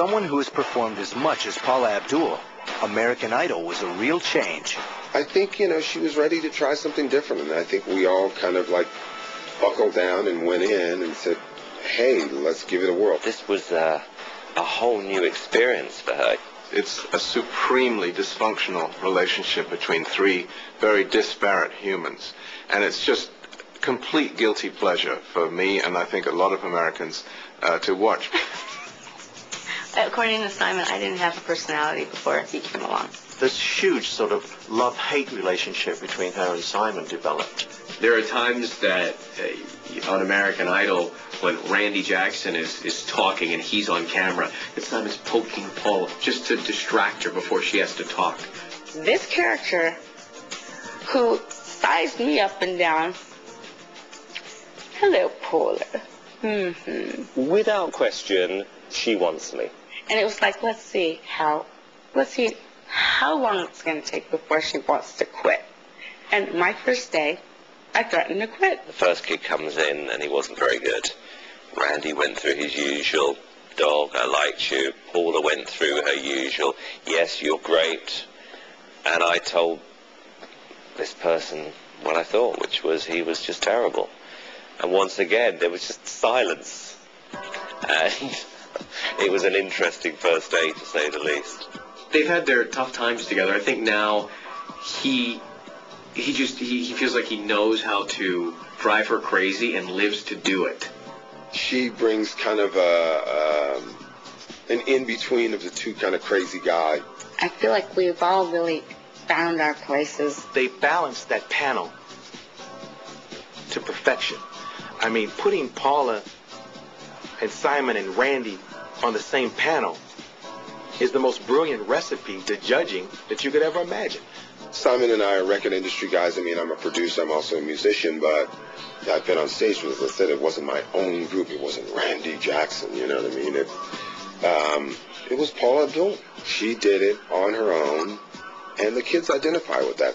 someone who has performed as much as Paula Abdul, American Idol was a real change. I think, you know, she was ready to try something different. And I think we all kind of like buckled down and went in and said, hey, let's give it a whirl. This was uh, a whole new experience for her. It's a supremely dysfunctional relationship between three very disparate humans. And it's just complete guilty pleasure for me and I think a lot of Americans uh, to watch. According to Simon, I didn't have a personality before he came along. This huge sort of love-hate relationship between her and Simon developed. There are times that uh, on American Idol, when Randy Jackson is, is talking and he's on camera, that Simon's poking Paula just to distract her before she has to talk. This character, who sized me up and down, hello, Paula. Mm-hmm. Without question, she wants me. And it was like, let's see how, let's see how long it's going to take before she wants to quit. And my first day, I threatened to quit. The first kid comes in and he wasn't very good. Randy went through his usual, dog, I liked you. Paula went through her usual, yes, you're great. And I told this person what I thought, which was he was just terrible. And once again, there was just silence. And it was an interesting first day, to say the least. They've had their tough times together. I think now he he just he, he feels like he knows how to drive her crazy and lives to do it. She brings kind of a um, an in between of the two kind of crazy guy. I feel like we've all really found our places. They balanced that panel to perfection. I mean, putting Paula and Simon and Randy on the same panel is the most brilliant recipe to judging that you could ever imagine. Simon and I are record industry guys. I mean, I'm a producer. I'm also a musician, but I've been on stage with, as I said, it wasn't my own group. It wasn't Randy Jackson. You know what I mean? It, um, it was Paula Abdul. She did it on her own, and the kids identify with that.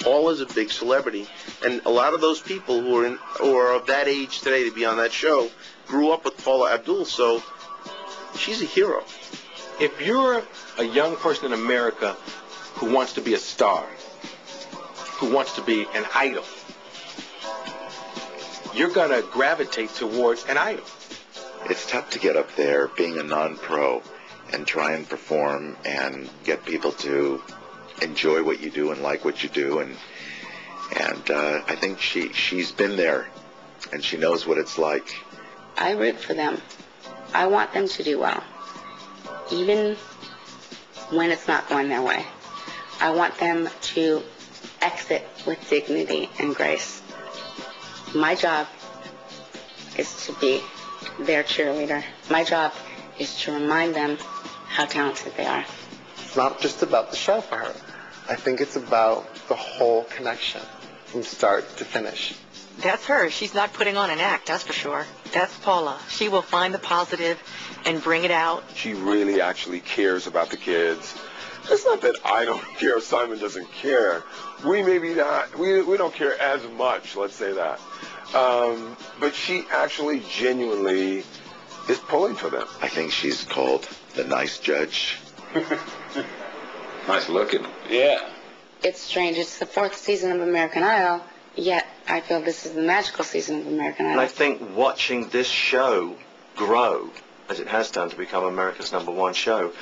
Paula's a big celebrity, and a lot of those people who are in who are of that age today to be on that show grew up with Paula Abdul, so she's a hero. If you're a young person in America who wants to be a star, who wants to be an idol, you're going to gravitate towards an idol. It's tough to get up there being a non-pro and try and perform and get people to enjoy what you do and like what you do and and uh, I think she she's been there and she knows what it's like. I root for them. I want them to do well, even when it's not going their way. I want them to exit with dignity and grace. My job is to be their cheerleader. My job is to remind them how talented they are. It's not just about the show for her. I think it's about the whole connection from start to finish. That's her. She's not putting on an act, that's for sure. That's Paula. She will find the positive and bring it out. She really actually cares about the kids. It's not that I don't care, Simon doesn't care. We maybe not, we, we don't care as much, let's say that. Um, but she actually genuinely is pulling for them. I think she's called the nice judge. nice looking. Yeah. It's strange. It's the fourth season of American Idol, yet I feel this is the magical season of American Idol. And I think watching this show grow, as it has done to become America's number one show,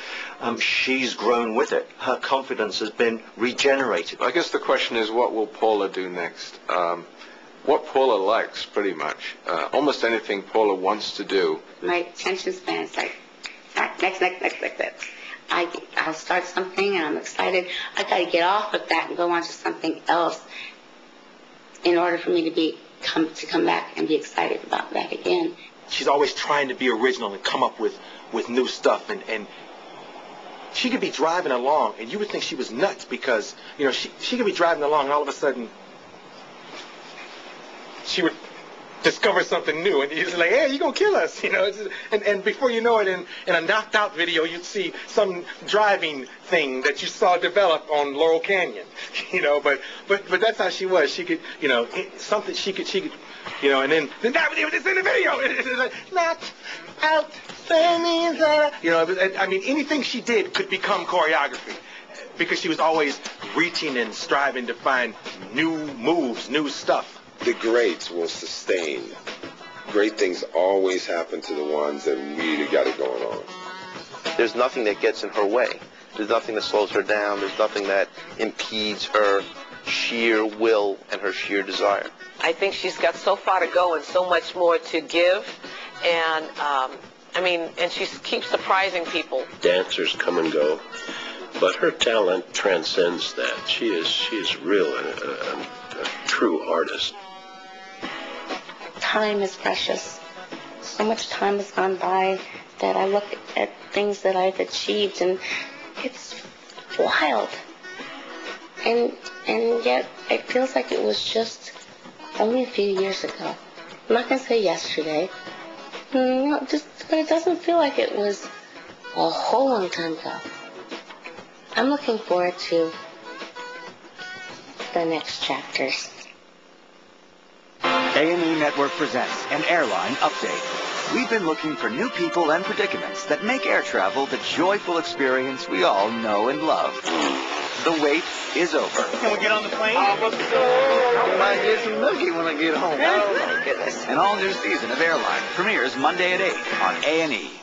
um, she's grown with it. Her confidence has been regenerated. I guess the question is, what will Paula do next? Um, what Paula likes, pretty much. Uh, almost anything Paula wants to do. My attention span is like, next, next, next, next, next. I, I'll start something and I'm excited. I got to get off of that and go on to something else in order for me to be come to come back and be excited about that again. She's always trying to be original and come up with, with new stuff and, and she could be driving along and you would think she was nuts because, you know, she, she could be driving along and all of a sudden she would discover something new and he's like, hey, you're going to kill us, you know. Just- And, and before you know it, in, in a knocked out video, you'd see some driving thing that you saw develop on Laurel Canyon, you know. But, but, but that's how she was. She could, you know, something she could, she could, you know, and then, then that was it's in the video. It's not out. You know, I mean, anything she did could become choreography because she was always reaching and striving to find new moves, new stuff. The greats will sustain. Great things always happen to the ones that really got it going on. There's nothing that gets in her way. There's nothing that slows her down. There's nothing that impedes her sheer will and her sheer desire. I think she's got so far to go and so much more to give. And, um, I mean, and she keeps surprising people. Dancers come and go, but her talent transcends that. She is she is real and a, a, a true artist. Time is precious. So much time has gone by that I look at things that I've achieved and it's wild. And and yet it feels like it was just only a few years ago. I'm not gonna say yesterday. Mm, No, just but it doesn't feel like it was a whole long time ago. I'm looking forward to the next chapters. A&E Network presents an airline update. We've been looking for new people and predicaments that make air travel the joyful experience we all know and love. The wait is over. Can we get on the plane? I might get some nookie when I get home. Oh, my goodness. An all-new season of Airline premieres Monday at 8 on A&E.